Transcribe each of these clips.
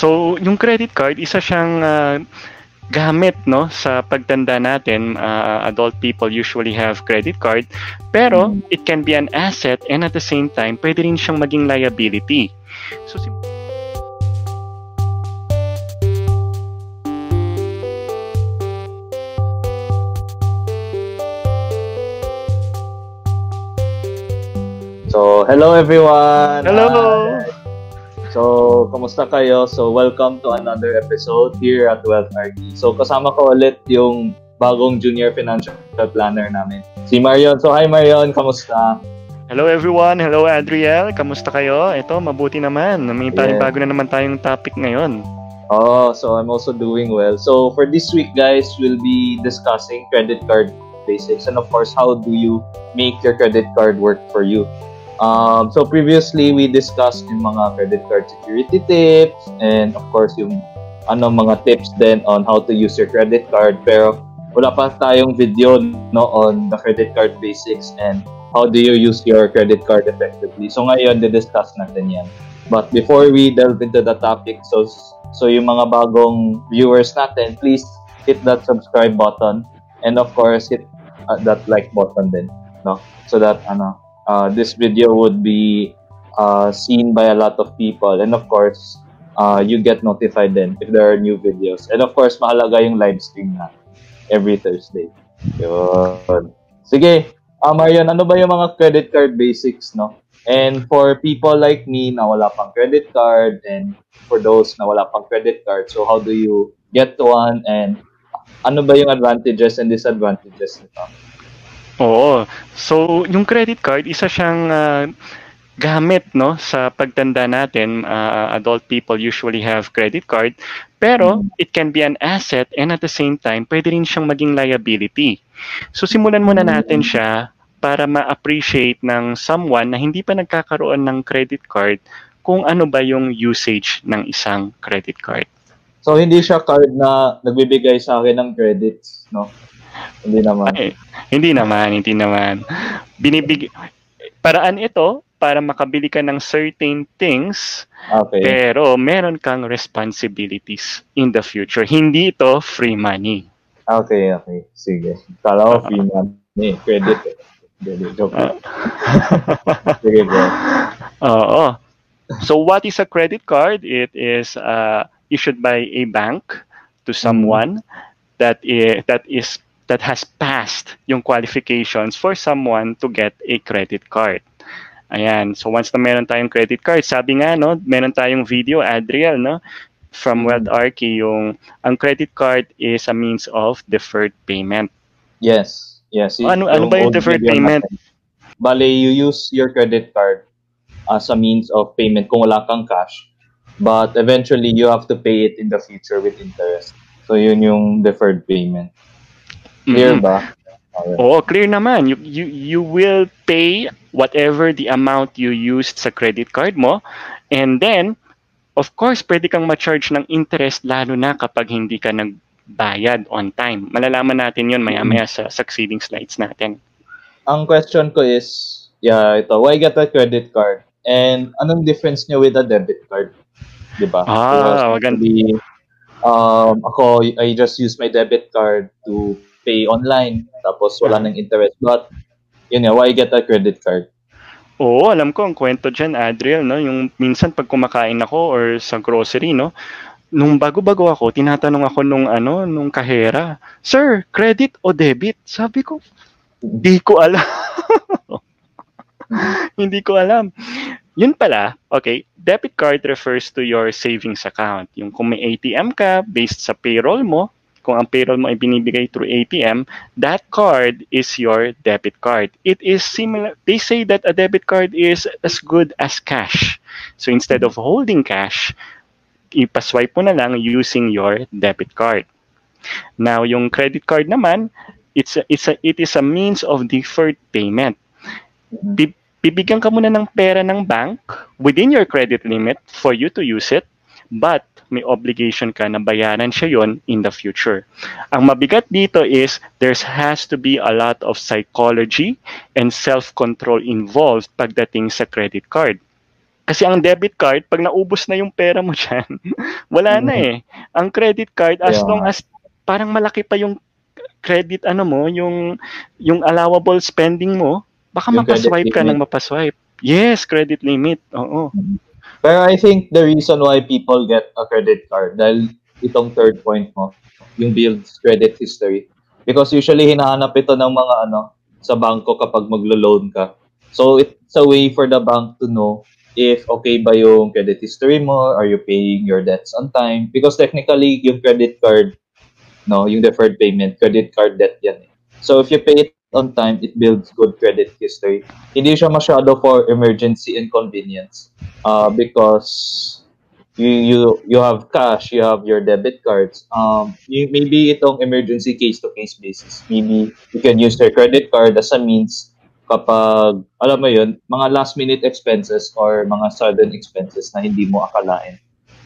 So, yung credit card, isa siyang uh, gamit no sa pagtanda natin uh, adult people usually have credit card pero mm. it can be an asset and at the same time pwede rin siyang maging liability so si- So, hello everyone. Hello. Uh, So, kumusta kayo? So, welcome to another episode here at Wealth RD. So, kasama ko ulit yung bagong junior financial planner namin, si Marion. So, hi Marion, kamusta? Hello everyone. Hello Adriel. Kamusta kayo? Ito, mabuti naman. May yeah. bago na naman tayong topic ngayon. Oh, so I'm also doing well. So, for this week, guys, we'll be discussing credit card basics and of course, how do you make your credit card work for you? Um, so previously we discussed yung mga credit card security tips and of course yung ano mga tips then on how to use your credit card pero wala pa tayong video no on the credit card basics and how do you use your credit card effectively. So ngayon di-discuss natin 'yan. But before we delve into the topic so so yung mga bagong viewers natin please hit that subscribe button and of course hit uh, that like button din no so that ano uh, this video would be uh, seen by a lot of people. And of course, uh, you get notified then if there are new videos. And of course, mahalaga yung live stream na every Thursday. Yun. Sige, uh, Marian, ano ba yung mga credit card basics, no? And for people like me na wala pang credit card and for those na wala pang credit card, so how do you get one and ano ba yung advantages and disadvantages nito? Oo. So, yung credit card, isa siyang uh, gamit no sa pagtanda natin uh, adult people usually have credit card pero mm. it can be an asset and at the same time pwede rin siyang maging liability so simulan muna natin siya para ma-appreciate ng someone na hindi pa nagkakaroon ng credit card kung ano ba yung usage ng isang credit card so hindi siya card na nagbibigay sa akin ng credits no hindi naman. Ay, hindi naman, hindi naman. Binibig paraan ito para makabili ka ng certain things okay. pero meron kang responsibilities in the future. Hindi ito free money. Okay, okay. Sige. Kala ko free money. Credit. Hindi, joke. Uh, Sige, bro. Oo. So what is a credit card? It is uh, issued by a bank to someone mm-hmm. that is, that is that has passed yung qualifications for someone to get a credit card. Ayan. So once na meron tayong credit card, sabi nga no, meron tayong video Adriel no from mm-hmm. WealthArchy yung ang credit card is a means of deferred payment. Yes. Yes. Oh, ano ano ba yung deferred payment? Natin. Bale, you use your credit card as a means of payment kung wala kang cash. But eventually you have to pay it in the future with interest. So yun yung deferred payment. Clear mm-hmm. ba? Okay. Oo, clear naman. You, you, you will pay whatever the amount you used sa credit card mo. And then, of course, pwede kang ma-charge ng interest lalo na kapag hindi ka nagbayad on time. Malalaman natin yun maya-maya sa succeeding slides natin. Ang question ko is, yeah, ito, why get a credit card? And anong difference niya with a debit card? Di ba? Ah, maganda. Um, ako, I just use my debit card to pay online, tapos wala nang interest. But, yun nga, why get a credit card? Oo, alam ko ang kwento dyan, Adriel, no? Yung minsan pag kumakain ako or sa grocery, no? Nung bago-bago ako, tinatanong ako nung ano, nung kahera, Sir, credit o debit? Sabi ko, di ko alam. Hindi ko alam. Yun pala, okay, debit card refers to your savings account. Yung kung may ATM ka, based sa payroll mo, kung ang payroll mo ay binibigay through ATM, that card is your debit card. It is similar. They say that a debit card is as good as cash. So instead of holding cash, ipaswipe mo na lang using your debit card. Now, yung credit card naman, it's a, it's a, it is a means of deferred payment. Bibigyan ka muna ng pera ng bank within your credit limit for you to use it, but may obligation ka na bayaran siya yon in the future. Ang mabigat dito is there has to be a lot of psychology and self-control involved pagdating sa credit card. Kasi ang debit card, pag naubos na yung pera mo dyan, wala na eh. Ang credit card, as Yeah. long as parang malaki pa yung credit ano mo, yung yung allowable spending mo, baka Yung credit mapaswipe ka limit. ng mapaswipe. Yes, credit limit. Oo. Pero I think the reason why people get a credit card, dahil itong third point mo, yung builds credit history. Because usually hinahanap ito ng mga ano, sa bangko kapag maglo-loan ka. So it's a way for the bank to know if okay ba yung credit history mo, are you paying your debts on time? Because technically, yung credit card, no, yung deferred payment, credit card debt yan. eh. So if you pay it on time, it builds good credit history. Hindi siya masyado for emergency and convenience uh, because you you you have cash, you have your debit cards. Um, you, maybe itong emergency case to case basis. Maybe you can use your credit card as a means kapag alam mo yun, mga last minute expenses or mga sudden expenses na hindi mo akalain.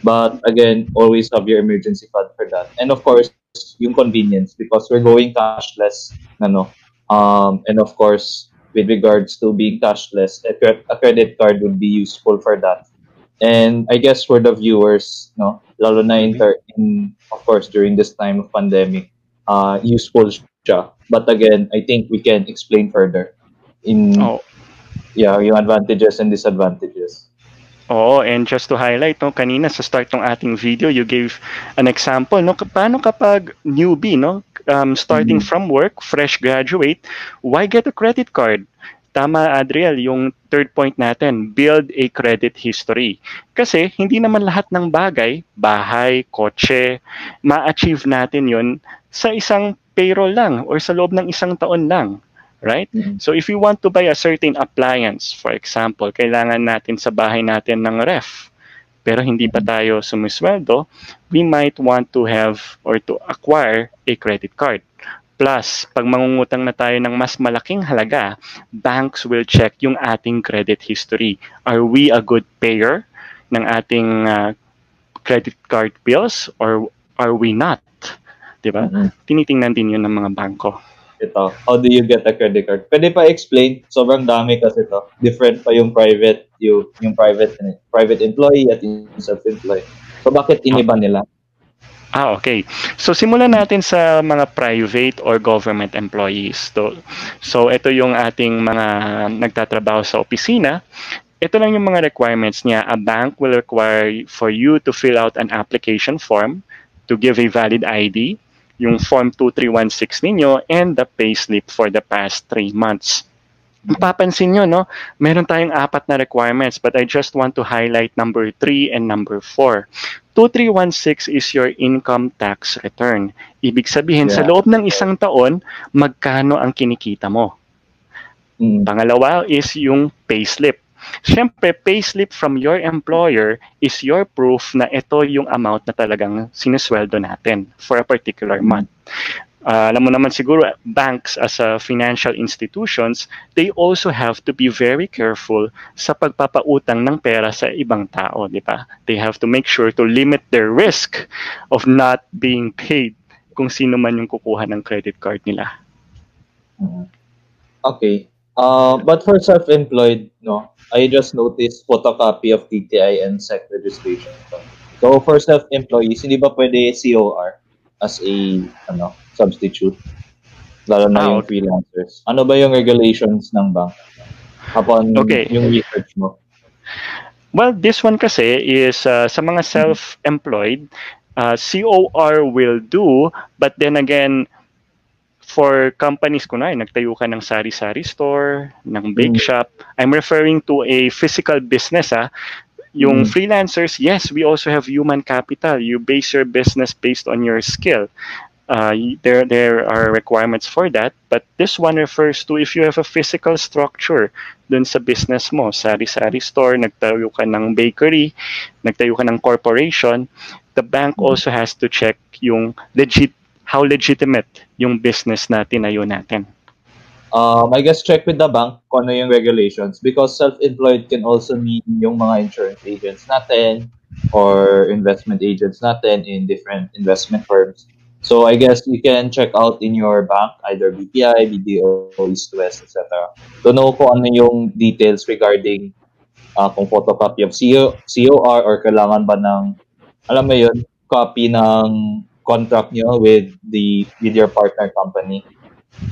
But again, always have your emergency fund for that. And of course, yung convenience because we're going cashless, ano. Um, and of course, with regards to being cashless, a, cre- a credit card would be useful for that. And I guess for the viewers, no, lalo na in, in of course during this time of pandemic, uh, useful siya. But again, I think we can explain further in Oo. yeah, yung advantages and disadvantages. Oo, and just to highlight, no, kanina sa start ng ating video, you gave an example, no, paano kapag newbie, no, um, starting Mhm. from work, fresh graduate, why get a credit card? Tama, Adriel, yung third point natin, build a credit history. Kasi hindi naman lahat ng bagay, bahay, kotse, ma-achieve natin yon sa isang payroll lang or sa loob ng isang taon lang. Right? Mhm. So if you want to buy a certain appliance, for example, kailangan natin sa bahay natin ng ref, pero hindi pa tayo sumisweldo, we might want to have or to acquire a credit card. Plus, pag mangungutang na tayo ng mas malaking halaga, banks will check yung ating credit history. Are we a good payer ng ating uh, credit card bills or are we not? 'Di ba? Mhm. Tinitingnan din 'yun ng mga bangko. Ito. How do you get a credit card? Pwede pa explain. Sobrang dami kasi ito. Different pa yung private, yung, yung private, private employee at yung self-employed. So bakit iniba nila? Ah, okay. So simulan natin sa mga private or government employees. So, so ito yung ating mga nagtatrabaho sa opisina. Ito lang yung mga requirements niya. A bank will require for you to fill out an application form to give a valid ID, yung form 2316 ninyo, and the payslip for the past three months. Mapapansin nyo, no? Meron tayong apat na requirements, but I just want to highlight number 3 and number 4. 2316 is your income tax return. Ibig sabihin, sa Yeah. loob ng isang taon, magkano ang kinikita mo. Mm. Pangalawa is yung payslip. Siyempre, payslip from your employer is your proof na ito yung amount na talagang sinusweldo natin for a particular month. Ah, alam mo naman siguro, banks as a financial institutions, they also have to be very careful sa pagpapautang ng pera sa ibang tao, di ba? They have to make sure to limit their risk of not being paid kung sino man yung kukuha ng credit card nila. Mm. Okay. Uh, but for self-employed, no, I just noticed photocopy of TTI and SEC registration. So for self-employees, hindi ba pwede COR as a ano substitute? Lalo na Ah, yung freelancers. Ano ba yung regulations ng bank? Upon Okay. yung research mo. Well, this one kasi is uh, sa mga self-employed, uh, COR will do, but then again, for companies ko na, nagtayo ka ng sari-sari store, ng bake Mm. shop, I'm referring to a physical business. Ah. Yung Mm. freelancers, yes, we also have human capital. You base your business based on your skill. Uh, there, there are requirements for that, but this one refers to if you have a physical structure dun sa business mo, sari-sari store, nagtayo ka ng bakery, nagtayo ka ng corporation, the bank also has to check yung legit how legitimate yung business na tinayo natin. Um, I guess check with the bank kung ano yung regulations because self-employed can also mean yung mga insurance agents natin or investment agents natin in different investment firms. So I guess you can check out in your bank, either BPI, BDO, East West, etc. To know kung ano yung details regarding uh, kung photocopy of CO, COR or kailangan ba ng, alam mo yun, copy ng contract nyo with the with your partner company.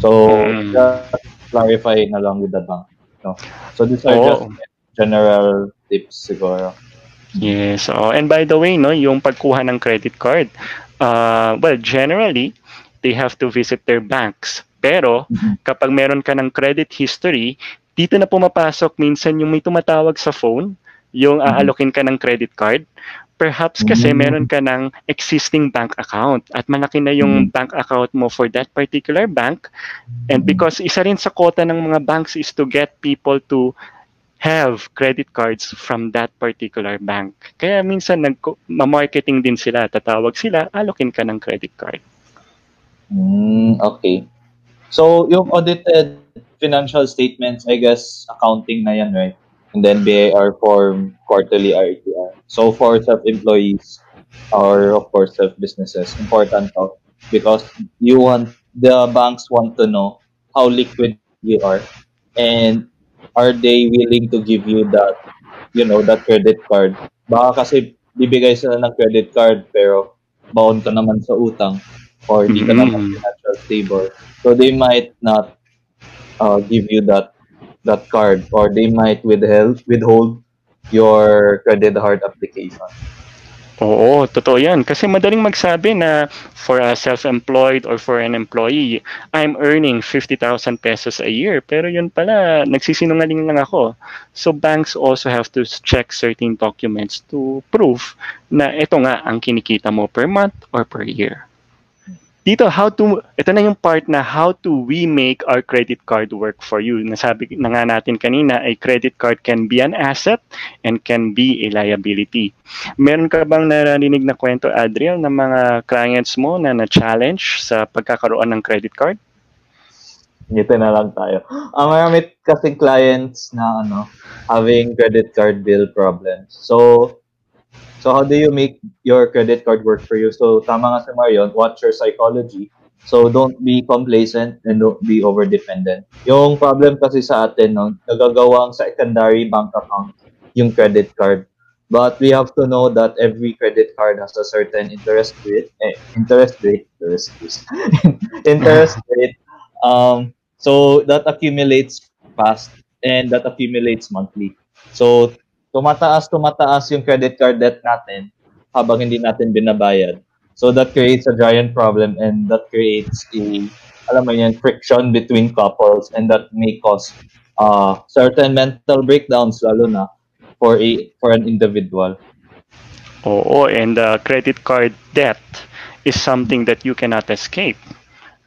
So, mm. just clarify na lang with the bank. No? So, these are oh. just general tips siguro. Yes. Oh, and by the way, no, yung pagkuha ng credit card, uh, well, generally, they have to visit their banks. Pero, mm-hmm. kapag meron ka ng credit history, dito na pumapasok minsan yung may tumatawag sa phone, yung mm-hmm. aalokin ka ng credit card. Perhaps kasi mm-hmm. meron ka ng existing bank account at malaki na yung mm-hmm. bank account mo for that particular bank. And because isa rin sa quota ng mga banks is to get people to have credit cards from that particular bank. Kaya minsan nag-marketing din sila, tatawag sila, alokin ka ng credit card. Mm, okay. So, yung audited financial statements, I guess, accounting na yan, right? And then BAR form quarterly RTR. So for self-employees or of course self-businesses, important to because you want the banks want to know how liquid you are. And are they willing to give you that you know that credit card? Baka kasi bibigay sila ng credit card pero baon ka naman sa utang or hindi ka naman mm-hmm. financial stable. So they might not uh, give you that that card or they might withhold withhold your credit card application. Oo, totoo yan. Kasi madaling magsabi na for a self-employed or for an employee, I'm earning 50,000 pesos a year. Pero yun pala, nagsisinungaling lang ako. So banks also have to check certain documents to prove na ito nga ang kinikita mo per month or per year dito, how to, ito na yung part na how to we make our credit card work for you. Nasabi na nga natin kanina, a credit card can be an asset and can be a liability. Meron ka bang narinig na kwento, Adriel, ng mga clients mo na na-challenge sa pagkakaroon ng credit card? Dito na lang tayo. Ang uh, marami kasing clients na ano, having credit card bill problems. So, So how do you make your credit card work for you? So tama nga si Marion, watch your psychology. So don't be complacent and don't be over-dependent. Yung problem kasi sa atin, no, nagagawang secondary bank account yung credit card. But we have to know that every credit card has a certain interest rate, eh, interest rate, interest rate, interest rate. Um, so that accumulates fast and that accumulates monthly. So tumataas, tumataas yung credit card debt natin habang hindi natin binabayad. So that creates a giant problem and that creates a, alam mo yan, friction between couples and that may cause uh, certain mental breakdowns lalo na for a for an individual. Oo, and uh, credit card debt is something that you cannot escape,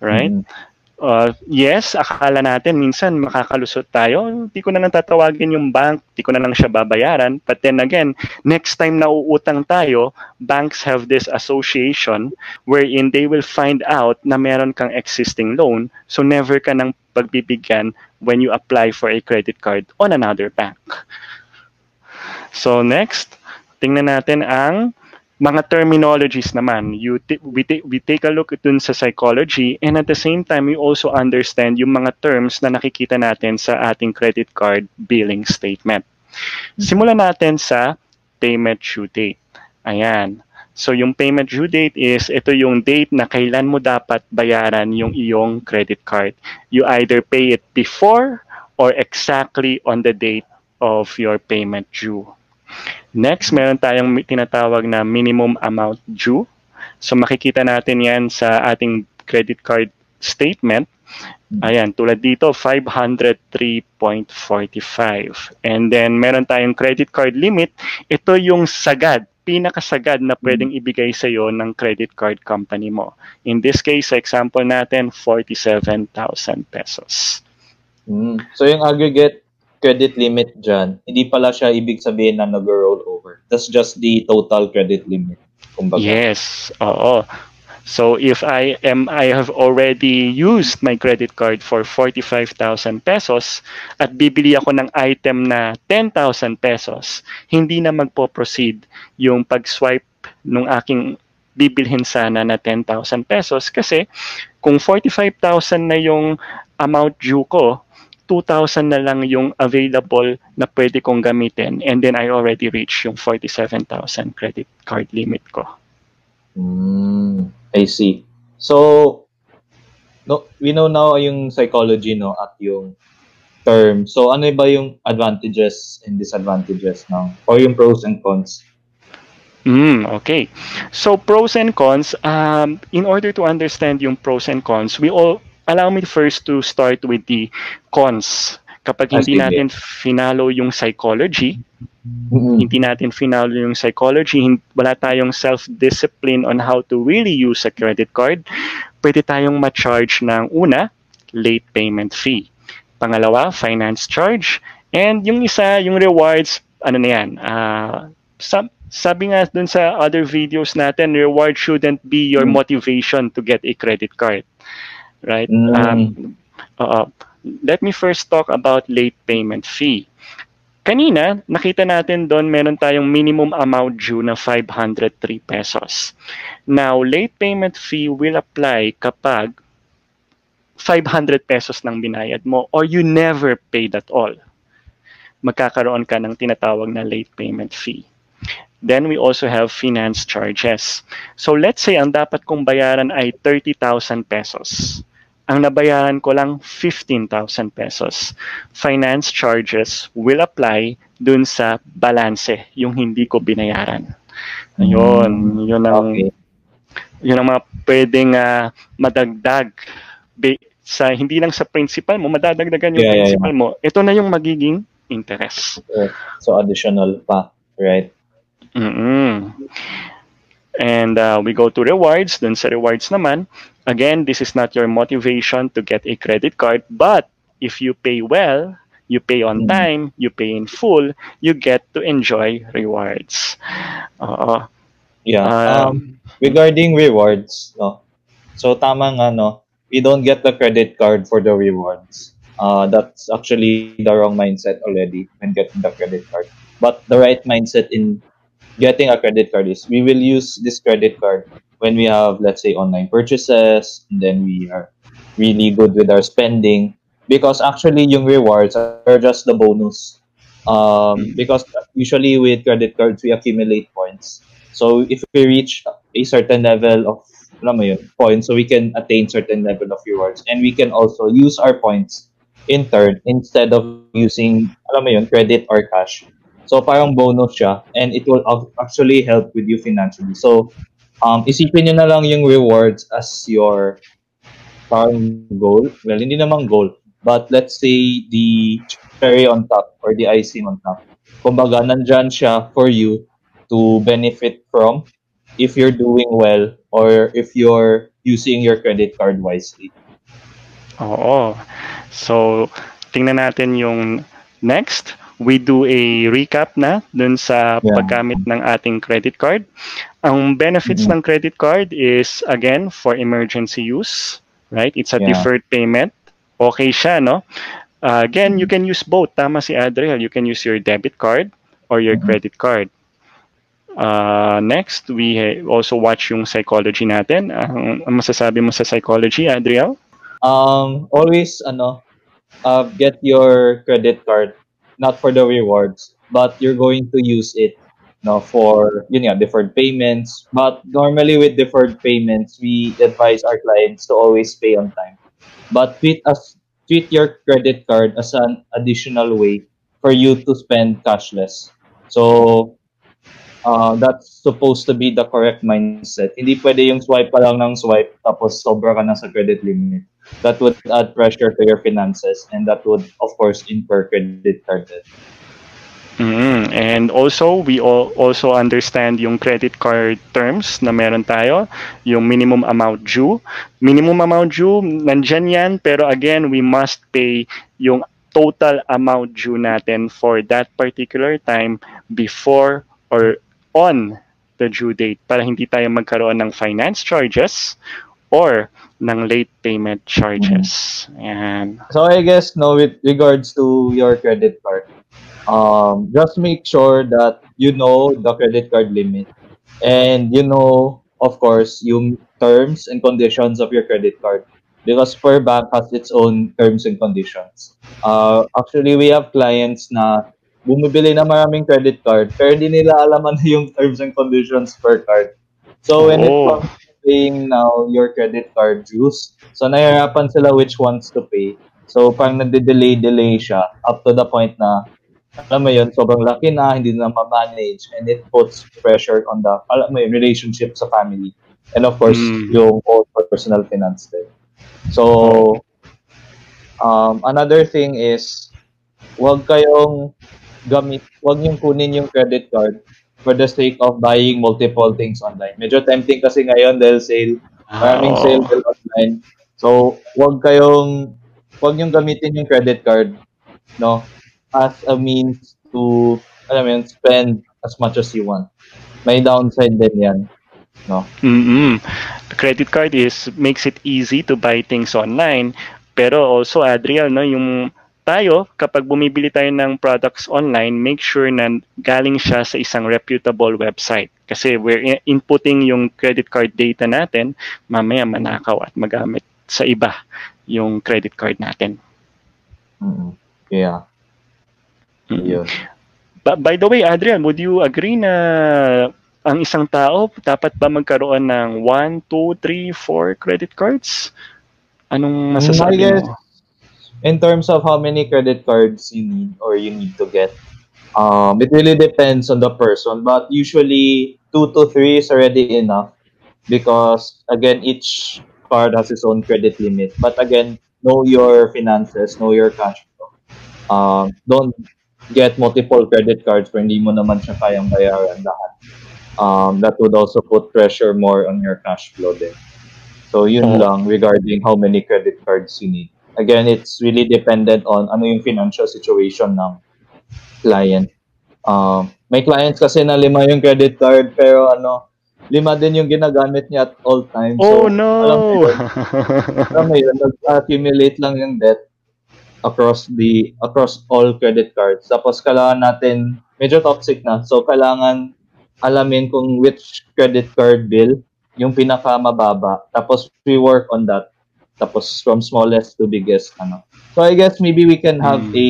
right? Mm. Uh, yes, akala natin minsan makakalusot tayo, di ko na lang tatawagin yung bank, di ko na lang siya babayaran. But then again, next time na uutang tayo, banks have this association wherein they will find out na meron kang existing loan, so never ka nang pagbibigyan when you apply for a credit card on another bank. So next, tingnan natin ang mga terminologies naman, you t- we, t- we take a look dun sa psychology and at the same time, we also understand yung mga terms na nakikita natin sa ating credit card billing statement. Simulan natin sa payment due date. Ayan. So yung payment due date is ito yung date na kailan mo dapat bayaran yung iyong credit card. You either pay it before or exactly on the date of your payment due. Next, meron tayong tinatawag na minimum amount due. So makikita natin yan sa ating credit card statement. Ayan, tulad dito, 503.45. And then, meron tayong credit card limit. Ito yung sagad, pinakasagad na pwedeng ibigay sa iyo ng credit card company mo. In this case, sa example natin, 47,000 pesos. Mm. So, yung aggregate credit limit dyan, hindi pala siya ibig sabihin na nag-roll over. That's just the total credit limit. Kumbaga. Yes, oo. So if I am I have already used my credit card for 45,000 pesos at bibili ako ng item na 10,000 pesos, hindi na magpo-proceed yung pag-swipe nung aking bibilhin sana na 10,000 pesos kasi kung 45,000 na yung amount due ko, 2,000 na lang yung available na pwede kong gamitin and then I already reached yung 47,000 credit card limit ko. Mm, I see. So, no, we know now yung psychology no at yung term. So, ano ba yung advantages and disadvantages ng or yung pros and cons? Mm, okay. So pros and cons, um, in order to understand yung pros and cons, we all allow me first to start with the cons. Kapag Ah, hindi natin finalo yung psychology, Mm-mm. hindi natin finalo yung psychology, wala tayong self-discipline on how to really use a credit card, pwede tayong ma-charge ng una, late payment fee. Pangalawa, finance charge. And yung isa, yung rewards, ano na yan, ah, sab- sabi nga dun sa other videos natin, reward shouldn't be your Mm. motivation to get a credit card. Right? Mm. Um, oo. let me first talk about late payment fee. Kanina, nakita natin doon meron tayong minimum amount due na 503 pesos. Now, late payment fee will apply kapag 500 pesos nang binayad mo or you never paid at all. Magkakaroon ka ng tinatawag na late payment fee. Then we also have finance charges. So let's say ang dapat kong bayaran ay 30,000 pesos. Ang nabayaran ko lang 15,000 pesos. Finance charges will apply dun sa balanse, yung hindi ko binayaran. Ayun, yun ang Okay. yun ang mga pwedeng ah, madagdag Ba- sa hindi lang sa principal mo, madadagdagan yung Yeah, yeah, principal mo. Ito na yung magiging interest. So, additional pa, right? mm And uh, we go to rewards. Dun sa rewards naman, again, this is not your motivation to get a credit card, but if you pay well, you pay on Mhm. time, you pay in full, you get to enjoy rewards. Oo. Yeah. Um, Um, regarding rewards, no. So tama nga no, we don't get the credit card for the rewards. Uh, that's actually the wrong mindset already when getting the credit card. But the right mindset in getting a credit card is we will use this credit card when we have let's say online purchases and then we are really good with our spending because actually yung rewards are just the bonus um, because usually with credit cards we accumulate points so if we reach a certain level of alam mo yun, points, so we can attain certain level of rewards. And we can also use our points in turn instead of using, alam mo yun, credit or cash. So parang bonus siya and it will ac- actually help with you financially. So um, isipin nyo na lang yung rewards as your parang goal. Well, hindi naman goal. But let's say the cherry on top or the icing on top. Kumbaga, nandyan siya for you to benefit from if you're doing well or if you're using your credit card wisely. Oo. So, tingnan natin yung next. We do a recap na dun sa Yeah. paggamit ng ating credit card. Ang benefits Mhm. ng credit card is, again, for emergency use, right? It's a Yeah. deferred payment. Okay siya, no? Uh, again, you can use both. Tama si Adriel. You can use your debit card or your Mhm. credit card. Uh, next, we ha- also watch yung psychology natin. Ang, ang masasabi mo sa psychology, Adriel? Um, always, ano, uh, get your credit card, not for the rewards, but you're going to use it no, for, yun nga, deferred payments. But normally with deferred payments, we advise our clients to always pay on time. But treat us, treat your credit card as an additional way for you to spend cashless. So, uh, that's supposed to be the correct mindset. Hindi pwede yung swipe pa lang ng swipe tapos sobra ka na sa credit limit. That would add pressure to your finances and that would, of course, incur credit card debt. Mm, and also, we all also understand yung credit card terms na meron tayo, yung minimum amount due. Minimum amount due, nandyan yan, pero again, we must pay yung total amount due natin for that particular time before or on the due date para hindi tayo magkaroon ng finance charges or ng late payment charges. Ayan. So I guess no with regards to your credit card, um, just make sure that you know the credit card limit and you know, of course, yung terms and conditions of your credit card. because per bank has its own terms and conditions. Uh, actually, we have clients na bumibili na maraming credit card pero hindi nila alam ano yung terms and conditions per card. So when oh. it comes to paying now your credit card dues, so nahihirapan sila which ones to pay. So pang nagde-delay-delay siya up to the point na alam mo yun, sobrang laki na, hindi na ma-manage and it puts pressure on the, alam mo yun, relationship sa family. And of course, mm. yung personal finance din. So, um, another thing is, wag kayong gamit, wag yung kunin yung credit card for the sake of buying multiple things online. Medyo tempting kasi ngayon dahil sale, maraming oh. sale dahil online. So, wag kayong, wag yung gamitin yung credit card, no, as a means to, alam mo yun, spend as much as you want. May downside din yan. No? The credit card is makes it easy to buy things online. Pero also, Adriel, no, yung tayo, kapag bumibili tayo ng products online, make sure na galing siya sa isang reputable website. Kasi we're inputting yung credit card data natin, mamaya manakaw at magamit sa iba yung credit card natin. Mm-hmm. Yeah. Mm-hmm. Yeah. But by the way, Adrian, would you agree na ang isang tao dapat ba magkaroon ng 1, 2, 3, 4 credit cards? Anong masasabi mo? In terms of how many credit cards you need or you need to get, um, it really depends on the person. But usually, 2 to 3 is already enough because, again, each card has its own credit limit. But again, know your finances, know your cash flow. Um, don't get multiple credit cards kung hindi mo naman siya kayang bayaran lahat um, that would also put pressure more on your cash flow then. So yun oh. lang regarding how many credit cards you need. Again, it's really dependent on ano yung financial situation ng client. Um, may clients kasi na lima yung credit card pero ano, lima din yung ginagamit niya at all times. Oh so, no! Alam mo yun, alam mo yun nag-accumulate lang yung debt across the across all credit cards. Tapos kailangan natin medyo toxic na. So kailangan alamin kung which credit card bill yung pinakamababa. Tapos we work on that. Tapos from smallest to biggest. Ano. So I guess maybe we can have hmm. a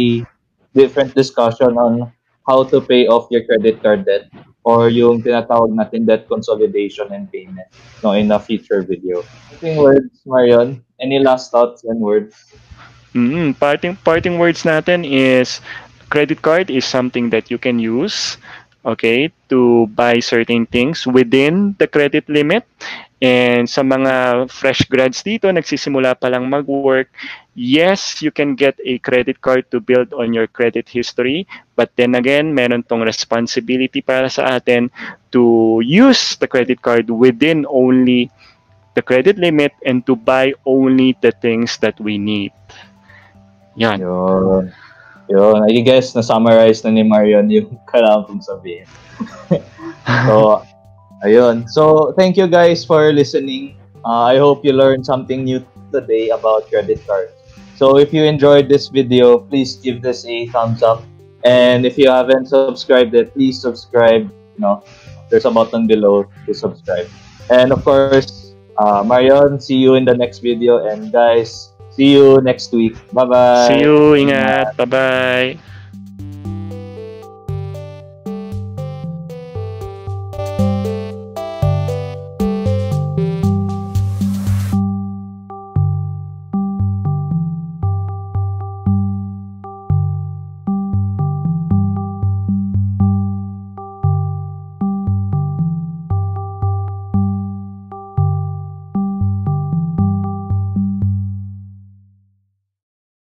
different discussion on how to pay off your credit card debt or yung tinatawag natin debt consolidation and payment no, in a future video. Parting words, Marion? Any last thoughts and words? Mm-hmm. Parting, parting words natin is credit card is something that you can use okay, to buy certain things within the credit limit. And sa mga fresh grads dito, nagsisimula pa lang mag-work, yes, you can get a credit card to build on your credit history. But then again, meron tong responsibility para sa atin to use the credit card within only the credit limit and to buy only the things that we need. Yan. Yun. Yun, I guess na-summarize na ni Marion yung kailangan kong sabihin. so, ayun. So, thank you guys for listening. Uh, I hope you learned something new today about credit cards. So, if you enjoyed this video, please give this a thumbs up. And if you haven't subscribed yet, please subscribe. You know, there's a button below to subscribe. And of course, uh, Marion, see you in the next video. And guys, See you next week. Bye-bye. See you. Ingat. Bye-bye.